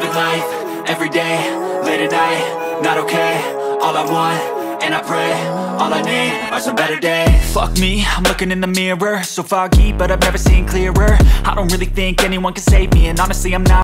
Living life, everyday, late at night Not okay, all I want, and I pray All I need are some better days. Fuck me, I'm looking in the mirror So foggy, but I've never seen clearer. I don't really think anyone can save me And honestly I'm not